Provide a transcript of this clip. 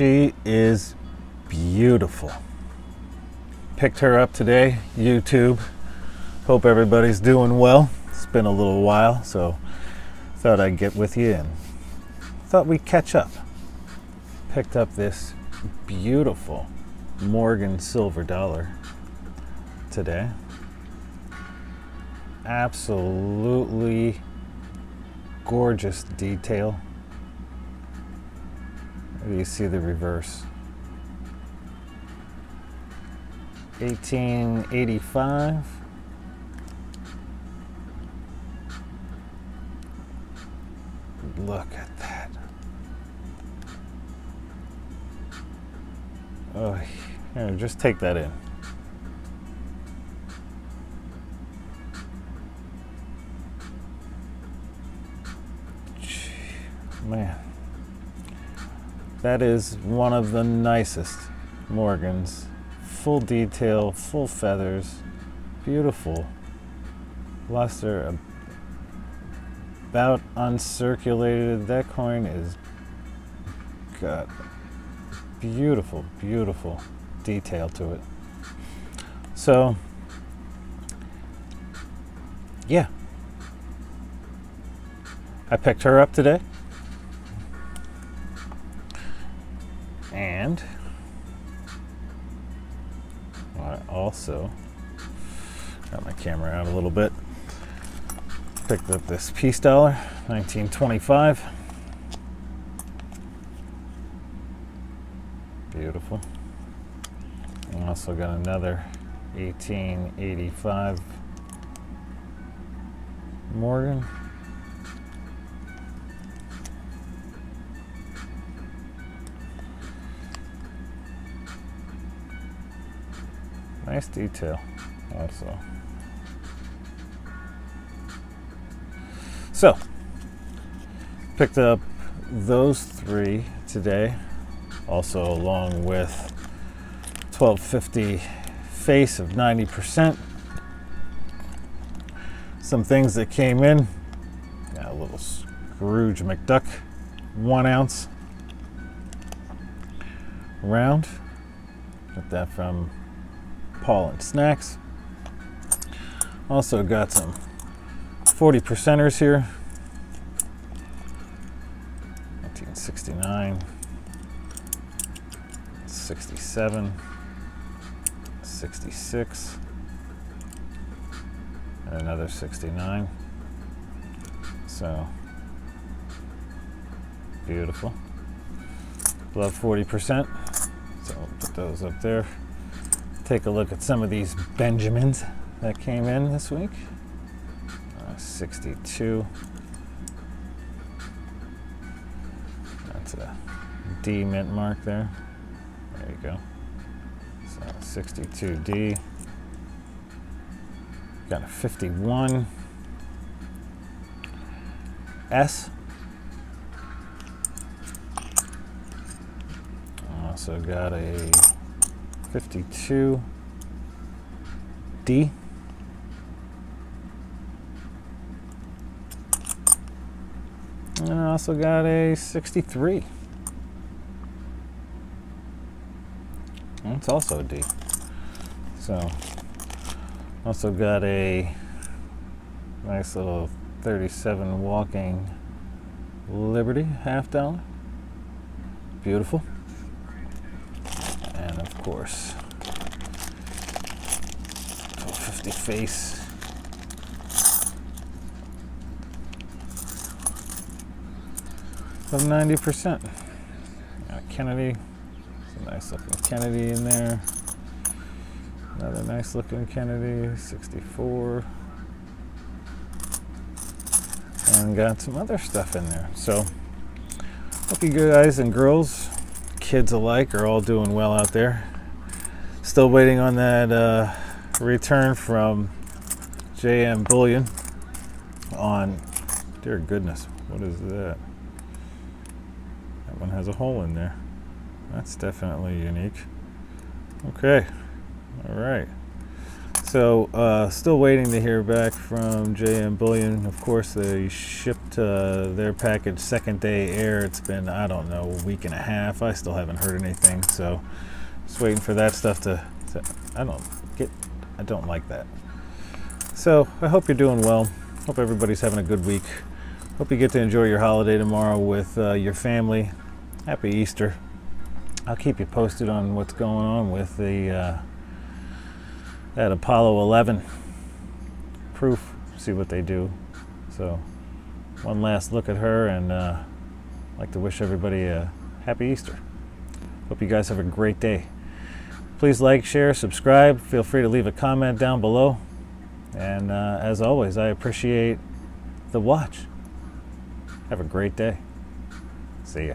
She is beautiful. Picked her up today, YouTube. Hope everybody's doing well. It's been a little while, so thought I'd get with you and thought we'd catch up. Picked up this beautiful Morgan silver dollar today. Absolutely gorgeous detail. You see the reverse. 1885. Look at that. Oh, here, just take that in. Man, that is one of the nicest Morgans. Full detail, full feathers, beautiful luster, about uncirculated. That coin is got beautiful, beautiful detail to it. So, yeah, I picked her up today. Also got my camera out a little bit. Picked up this peace dollar, 1925. Beautiful. And also got another 1885 Morgan. Nice detail also. So, picked up those three today, also along with 1250 face of 90%. Some things that came in, got a little Scrooge McDuck, one ounce round. Got that from Paul and Snacks. Also got some 40 percenters here. 1969, 67, 66, and another 69. So beautiful. Love 40%. So I'll put those up there take a look at some of these Benjamins that came in this week. Uh, 62. That's a D mint mark there. There you go. So 62D. Got a 51. S. Also got a 52 D. And I also got a 63. It's also a D. So, also got a nice little 37 walking Liberty half dollar. Beautiful course. 1250 face. Of 90%. Got Kennedy. Nice looking Kennedy in there. Another nice looking Kennedy, 64. And got some other stuff in there. So, hope you guys and girls, kids alike, are all doing well out there. Still waiting on that uh, return from JM Bullion on, dear goodness, what is that? That one has a hole in there. That's definitely unique. Okay, all right. So, uh, still waiting to hear back from JM Bullion. Of course, they shipped uh, their package second day air. It's been, I don't know, a week and a half. I still haven't heard anything. So, just waiting for that stuff to, to I don't get, I don't like that. So, I hope you're doing well. Hope everybody's having a good week. Hope you get to enjoy your holiday tomorrow with uh, your family. Happy Easter. I'll keep you posted on what's going on with the uh, that Apollo 11 proof. See what they do. So, one last look at her, and uh, I'd like to wish everybody a happy Easter. Hope you guys have a great day. Please like, share, subscribe. Feel free to leave a comment down below. And uh, as always, I appreciate the watch. Have a great day. See ya.